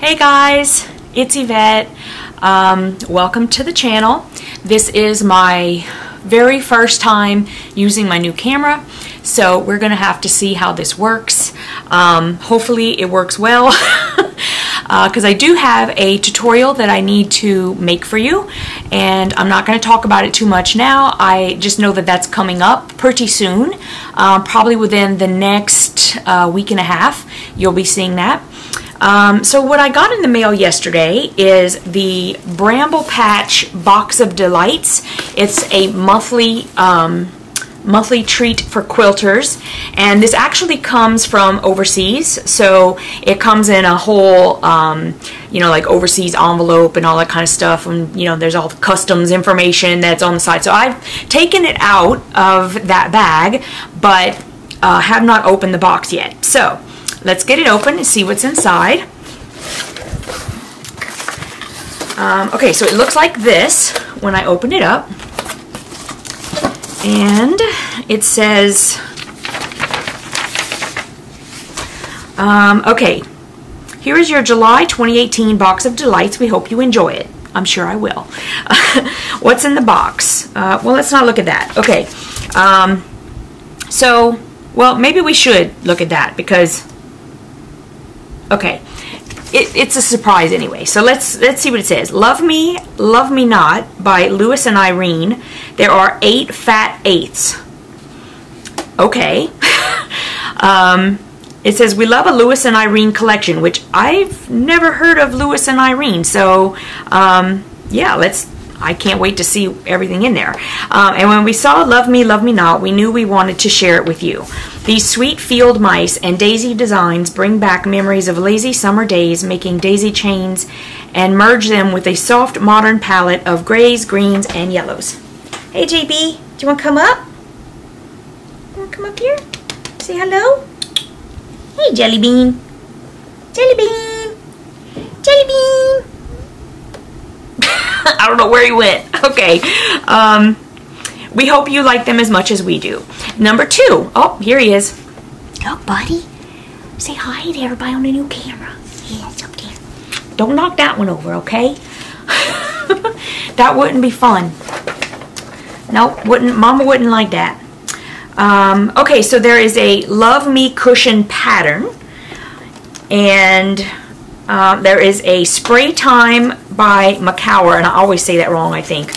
Hey guys, it's Yvette. Um, welcome to the channel. This is my very first time using my new camera, so we're going to have to see how this works. Um, hopefully it works well, because uh, I do have a tutorial that I need to make for you, and I'm not going to talk about it too much now. I just know that that's coming up pretty soon, uh, probably within the next uh, week and a half. You'll be seeing that. Um, so what I got in the mail yesterday is the Bramble Patch Box of Delights. It's a monthly um, monthly treat for quilters. And this actually comes from overseas. So it comes in a whole um, you know like overseas envelope and all that kind of stuff. And you know there's all the customs information that's on the side. So I've taken it out of that bag but uh, have not opened the box yet. So Let's get it open and see what's inside. Um, okay, so it looks like this when I open it up. And it says, um, okay, here is your July 2018 box of delights. We hope you enjoy it. I'm sure I will. What's in the box? Uh, well, let's not look at that. Okay. Um, so, well, maybe we should look at that because Okay. It, it's a surprise anyway. So let's let's see what it says. Love Me, Love Me Not by Lewis and Irene. There are eight fat eights. Okay. um, it says we love a Lewis and Irene collection, which I've never heard of Lewis and Irene. So um, yeah, let's I can't wait to see everything in there. Um, and when we saw Love Me, Love Me Not, we knew we wanted to share it with you. These sweet field mice and daisy designs bring back memories of lazy summer days making daisy chains and merge them with a soft modern palette of grays, greens, and yellows. Hey JB, do you want to come up? Want to come up here? Say hello? Hey Jelly Bean. Jelly Bean. Jelly Bean. I don't know where he went. Okay. Um, we hope you like them as much as we do. Number two. Oh, here he is. Oh, buddy. Say hi to everybody on the new camera. Yeah, it's up there. Don't knock that one over, okay? that wouldn't be fun. Nope, wouldn't. Mama wouldn't like that. Um, okay, so there is a Love Me cushion pattern. And uh, there is a Spraytime by Makower, and I always say that wrong, I think.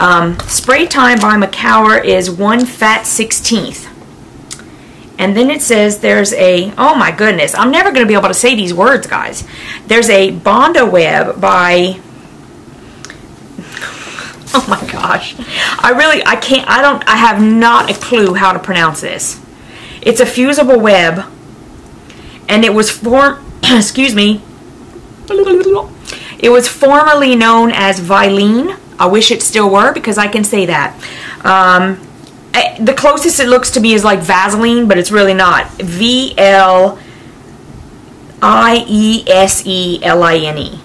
Um, Spraytime by Makower is 1 fat 16th. And then it says there's a, oh my goodness, I'm never going to be able to say these words, guys. There's a Bondaweb by, oh my gosh. I really, I can't, I don't, I have not a clue how to pronounce this. It's a fusible web. And it was formed, excuse me, it was formerly known as Vilene. I wish it still were because I can say that. Um, eh, the closest it looks to me is like Vaseline, but it's really not. V L I E S E L I N E.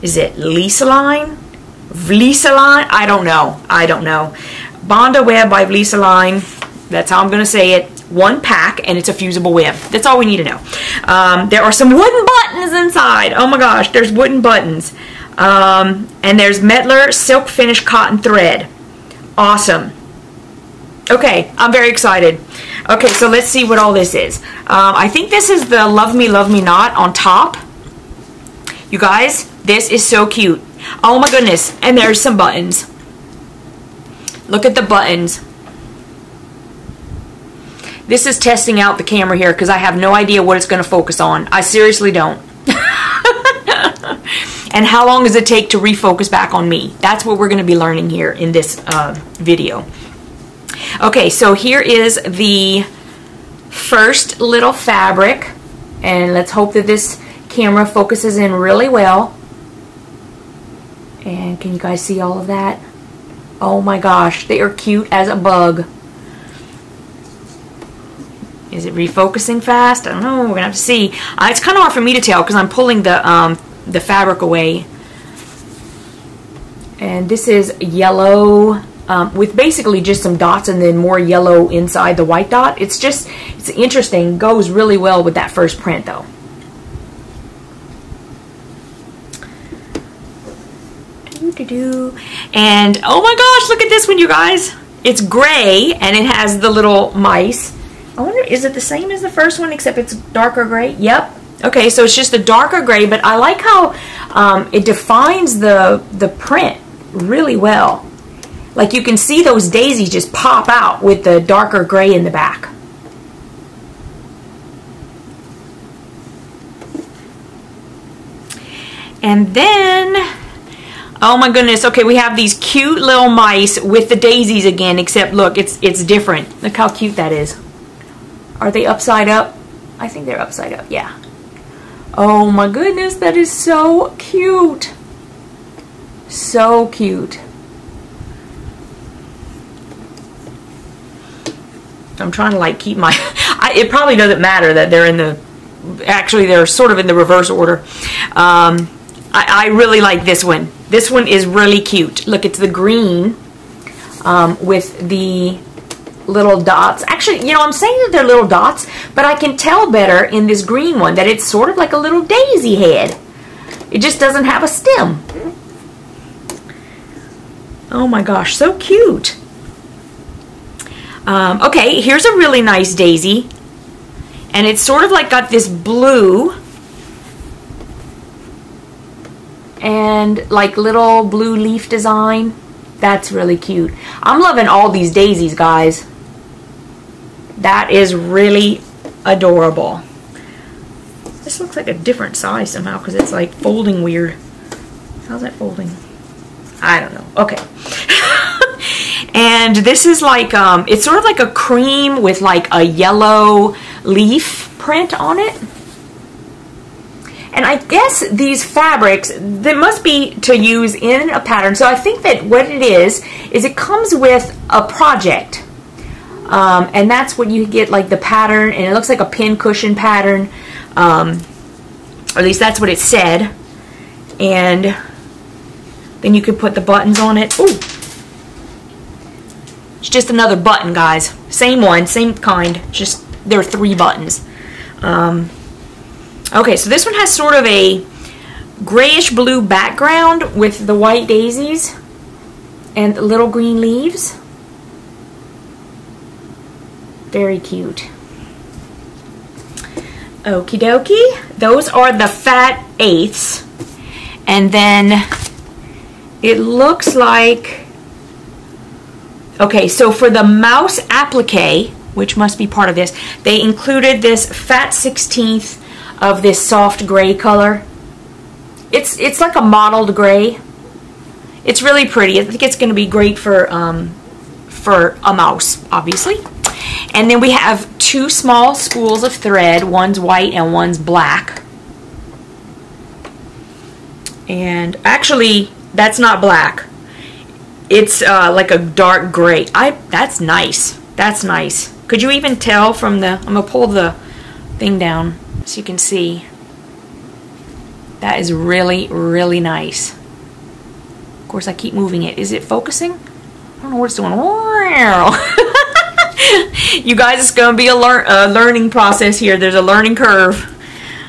Is it Lisaline? Vlisaline? I don't know. I don't know. Bondaweb by Vlisaline. That's how I'm going to say it one pack and it's a fusible web. That's all we need to know. Um, there are some wooden buttons inside. Oh my gosh, there's wooden buttons. Um, and there's Mettler Silk Finish Cotton Thread. Awesome. Okay, I'm very excited. Okay, so let's see what all this is. Um, I think this is the Love Me, Love Me Not on top. You guys, this is so cute. Oh my goodness, and there's some buttons. Look at the buttons. This is testing out the camera here because I have no idea what it's going to focus on. I seriously don't. and how long does it take to refocus back on me? That's what we're going to be learning here in this uh, video. Okay, so here is the first little fabric. And let's hope that this camera focuses in really well. And can you guys see all of that? Oh my gosh, they are cute as a bug. Is it refocusing fast? I don't know. We're going to have to see. Uh, it's kind of hard for me to tell because I'm pulling the, um, the fabric away. And this is yellow um, with basically just some dots and then more yellow inside the white dot. It's just, it's interesting. Goes really well with that first print though. And oh my gosh, look at this one, you guys. It's gray and it has the little mice. I wonder, is it the same as the first one except it's darker gray? Yep. Okay, so it's just a darker gray, but I like how um, it defines the the print really well. Like you can see those daisies just pop out with the darker gray in the back. And then, oh my goodness, okay, we have these cute little mice with the daisies again, except look, it's, it's different. Look how cute that is. Are they upside up? I think they're upside up, yeah. Oh my goodness, that is so cute. So cute. I'm trying to like keep my, I, it probably doesn't matter that they're in the, actually they're sort of in the reverse order. Um, I, I really like this one. This one is really cute. Look, it's the green um, with the little dots. Actually, you know, I'm saying that they're little dots, but I can tell better in this green one that it's sort of like a little daisy head. It just doesn't have a stem. Oh my gosh, so cute. Um, okay, here's a really nice daisy. And it's sort of like got this blue and like little blue leaf design. That's really cute. I'm loving all these daisies, guys. That is really adorable. This looks like a different size somehow because it's like folding weird. How's that folding? I don't know. Okay. and this is like, um, it's sort of like a cream with like a yellow leaf print on it. And I guess these fabrics, they must be to use in a pattern. So I think that what it is, is it comes with a project. Um, and that's what you get like the pattern, and it looks like a pin cushion pattern. Um, or at least that's what it said. And then you could put the buttons on it. Ooh. It's just another button, guys. Same one, same kind. Just there are three buttons. Um, Okay, so this one has sort of a grayish blue background with the white daisies and little green leaves. Very cute. Okie dokie. Those are the fat eighths. And then it looks like, okay, so for the mouse applique, which must be part of this, they included this fat 16th of this soft gray color. It's it's like a mottled gray. It's really pretty. I think it's going to be great for um, for a mouse, obviously. And then we have two small spools of thread. One's white and one's black. And actually, that's not black. It's uh, like a dark gray. I That's nice. That's nice. Could you even tell from the... I'm going to pull the thing down. So you can see that is really, really nice. Of course, I keep moving it. Is it focusing? I don't know what it's doing. you guys, it's going to be a, lear a, learning process here. There's a learning curve.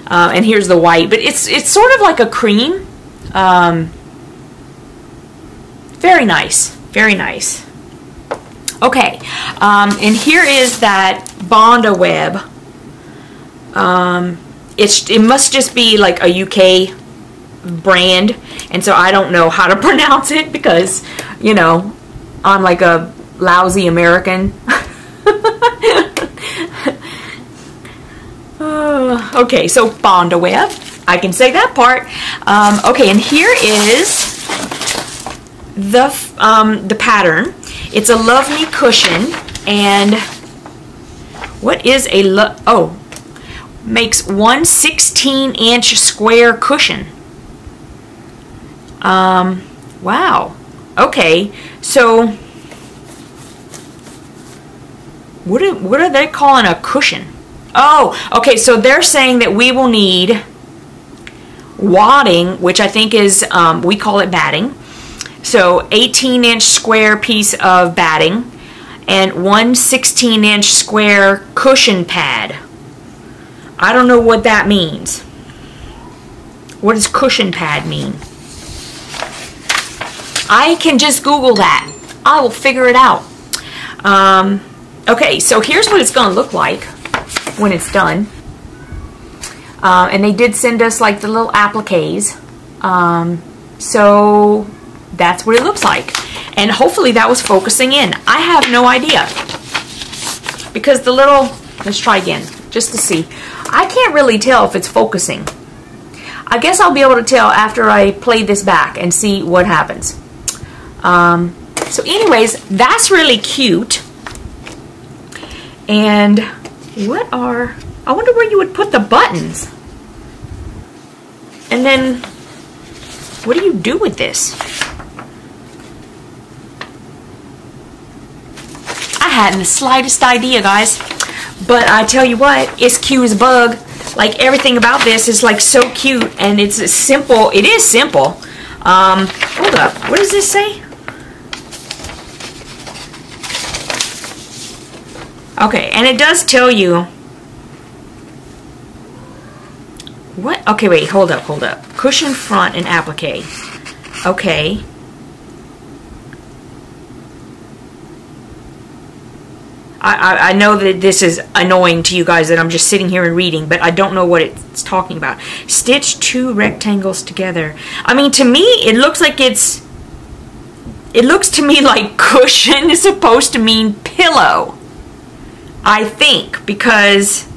Uh, and here's the white. But it's, it's sort of like a cream. Um, very nice. Very nice. Okay. Um, and here is that Bondaweb um, it's it must just be like a UK brand, and so I don't know how to pronounce it because you know I'm like a lousy American. Uh, okay, so Bondaweb. I can say that part. Um, okay, and here is the um, the pattern. It's a Love Me cushion, and what is a lo oh makes one 16 inch square cushion. Um, wow. Okay, so what are, what are they calling a cushion? Oh, okay, so they're saying that we will need wadding, which I think is, um, we call it batting. So 18 inch square piece of batting and one 16 inch square cushion pad. I don't know what that means. What does cushion pad mean? I can just Google that. I will figure it out. Um, okay, so here's what it's going to look like when it's done. Uh, and they did send us like the little appliques. Um, so that's what it looks like. And hopefully that was focusing in. I have no idea. Because the little, let's try again, just to see. I can't really tell if it's focusing. I guess I'll be able to tell after I play this back and see what happens. Um, so anyways, that's really cute. And what are, I wonder where you would put the buttons. And then, what do you do with this? I hadn't the slightest idea, guys. But I tell you what, it's cute as a bug. Like everything about this is like so cute and it's simple. It is simple. Um, hold up. What does this say? Okay, and it does tell you what? Okay, wait, hold up, hold up. Cushion front and applique. Okay. I, I, know that this is annoying to you guys that I'm just sitting here and reading, but I don't know what it's talking about. Stitch two rectangles together. I mean, to me, it looks like it's... It looks to me like cushion is supposed to mean pillow. I think, because...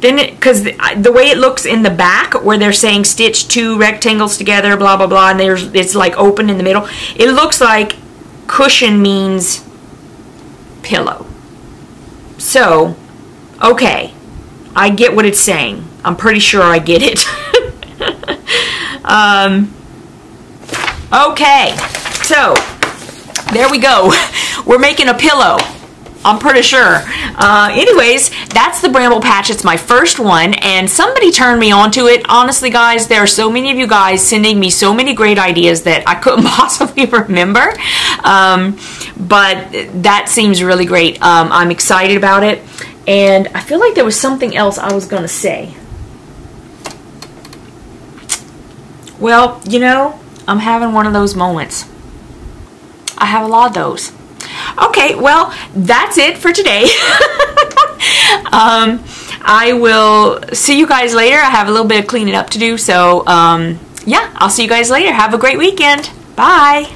Then because the, the way it looks in the back where they're saying stitch two rectangles together blah blah blah and there's it's like open in the middle it looks like cushion means pillow. So, okay, I get what it's saying. I'm pretty sure I get it. um, okay, so there we go. We're making a pillow. I'm pretty sure. Uh, anyways, that's the Bramble Patch. It's my first one, and somebody turned me onto it. Honestly, guys, there are so many of you guys sending me so many great ideas that I couldn't possibly remember. Um, but that seems really great. Um, I'm excited about it, and I feel like there was something else I was going to say. Well, you know, I'm having one of those moments. I have a lot of those. Okay, well, that's it for today. um, I will see you guys later. I have a little bit of cleaning up to do, so um, yeah, I'll see you guys later. Have a great weekend. Bye.